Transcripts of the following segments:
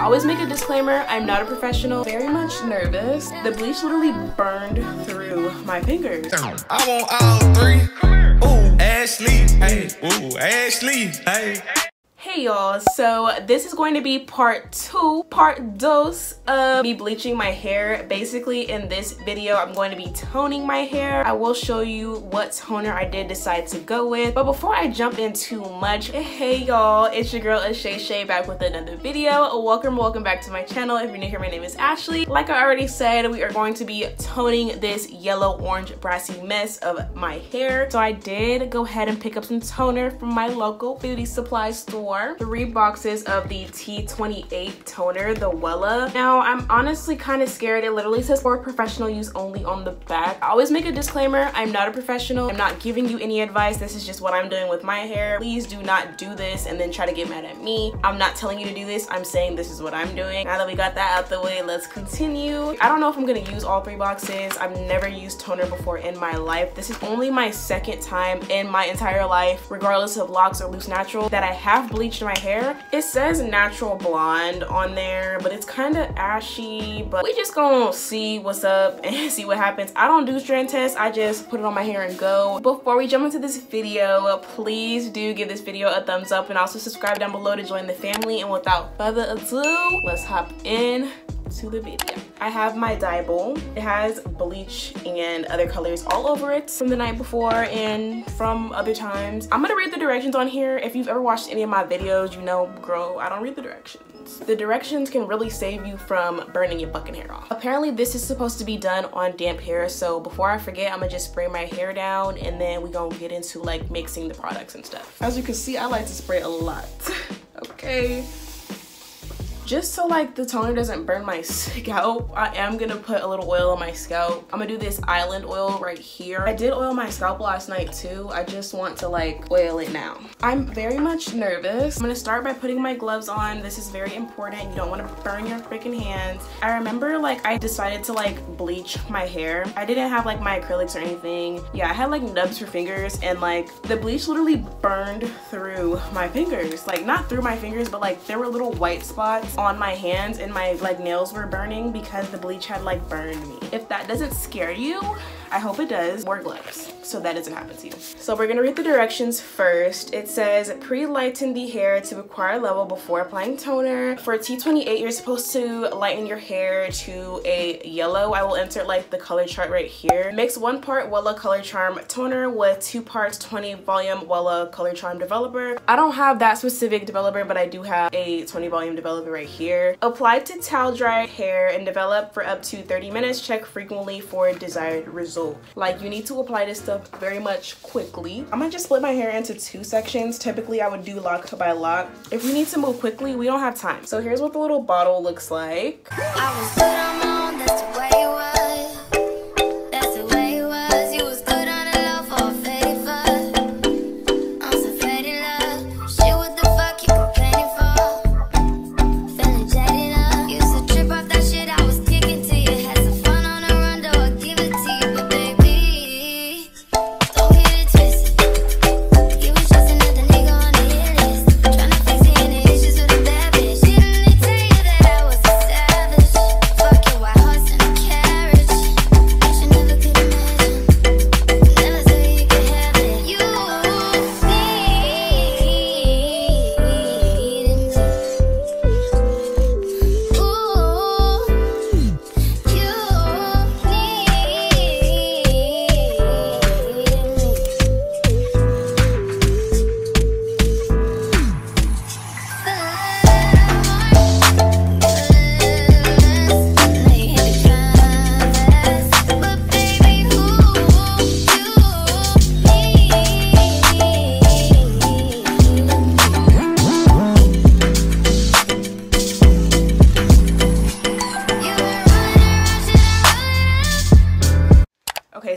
I always make a disclaimer, I'm not a professional, very much nervous. The bleach literally burned through my fingers. I want all three. Ooh, Ashley. Hey, ooh, Ashley. Hey. Hey y'all, so this is going to be part two, part dos of me bleaching my hair. Basically in this video, I'm going to be toning my hair. I will show you what toner I did decide to go with. But before I jump in too much, hey y'all, it's your girl Ashayshay back with another video. Welcome, welcome back to my channel. If you're new here, my name is Ashley. Like I already said, we are going to be toning this yellow orange brassy mess of my hair. So I did go ahead and pick up some toner from my local beauty supply store three boxes of the T28 toner, the Wella. Now, I'm honestly kind of scared. It literally says for professional use only on the back. I always make a disclaimer. I'm not a professional. I'm not giving you any advice. This is just what I'm doing with my hair. Please do not do this and then try to get mad at me. I'm not telling you to do this. I'm saying this is what I'm doing. Now that we got that out the way, let's continue. I don't know if I'm gonna use all three boxes. I've never used toner before in my life. This is only my second time in my entire life, regardless of locs or loose natural, that I have bleached my hair. It says natural blonde on there, but it's kind of ashy, but we just gonna see what's up and see what happens. I don't do strand tests. I just put it on my hair and go. Before we jump into this video, please do give this video a thumbs up and also subscribe down below to join the family. And without further ado, let's hop in to the video. I have my dye bowl. It has bleach and other colors all over it from the night before and from other times. I'm gonna read the directions on here. If you've ever watched any of my videos, you know, girl, I don't read the directions. The directions can really save you from burning your fucking hair off. Apparently this is supposed to be done on damp hair, so before I forget, I'm gonna just spray my hair down and then we gonna get into like mixing the products and stuff. As you can see, I like to spray a lot, okay? Just so like the toner doesn't burn my scalp i am gonna put a little oil on my scalp. I'm gonna do this island oil right here. I did oil my scalp last night too. I just want to like oil it now. I'm very much nervous. I'm gonna start by putting my gloves on. This is very important. You don't want to burn your freaking hands. I remember like i decided to like bleach my hair. I didn't have like my acrylics or anything. Yeah i had like nubs for fingers and like the bleach literally burned through my fingers. Like not through my fingers but like there were little white spots on my hands and my like nails were burning because the bleach had like burned me. If that doesn't scare you, I hope it does. Wear gloves so that doesn't happen to you. So we're gonna read the directions first. It says pre-lighten the hair to required level before applying toner. For T28, you're supposed to lighten your hair to a yellow. I will insert like the color chart right here. Mix one part Wella Color Charm toner with two parts 20 volume Wella Color Charm developer. I don't have that specific developer, but I do have a 20 volume developer right here. Apply to towel dry hair and develop for up to 30 minutes. Check frequently for desired result like you need to apply this stuff very much quickly. I'm gonna just split my hair into two sections. Typically I would do loc by loc. If we need to move quickly, we don't have time. So here's what the little bottle looks like.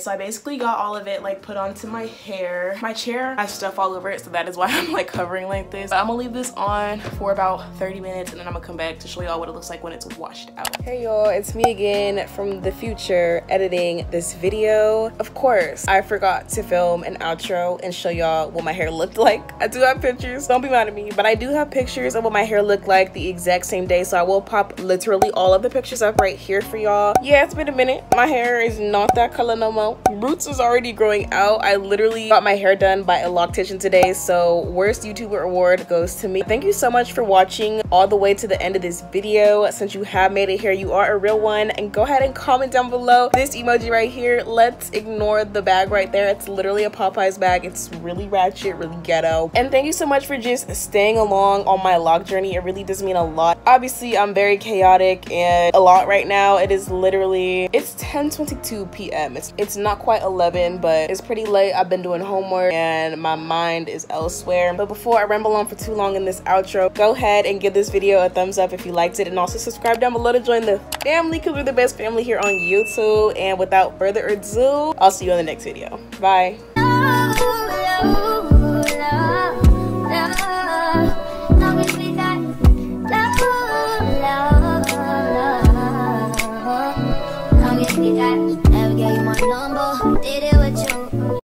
So I basically got all of it like put onto my hair. My chair has stuff all over it so that is why I'm like covering like this. But I'm gonna leave this on for about 30 minutes and then I'm gonna come back to show y'all what it looks like when it's washed out. Hey y'all, it's me again from the future editing this video. Of course, I forgot to film an outro and show y'all what my hair looked like. I do have pictures, don't be mad at me, but I do have pictures of what my hair looked like the exact same day. So I will pop literally all of the pictures up right here for y'all. Yeah, it's been a minute. My hair is not that color no more. Roots is already growing out. I literally got my hair done by a loctician today. So worst YouTuber award goes to me. Thank you so much for watching all the way to the end of this video. Since you have made it here, you are a real one. And go ahead and comment down below this emoji right here. Let's ignore the bag right there. It's literally a Popeyes bag. It's really ratchet, really ghetto. And thank you so much for just staying along on my loc journey. It really does mean a lot. Obviously, I'm very chaotic and a lot right now. It is literally, it's 10.22 p.m. It's, it's not quite 11, but it's pretty late. I've been doing homework and my mind is elsewhere. But before I ramble on for too long in this outro, go ahead and give this video a thumbs up if you liked it and also subscribe down below to join the family because we're the best family here on YouTube. And without further ado, I'll see you in the next video. Bye.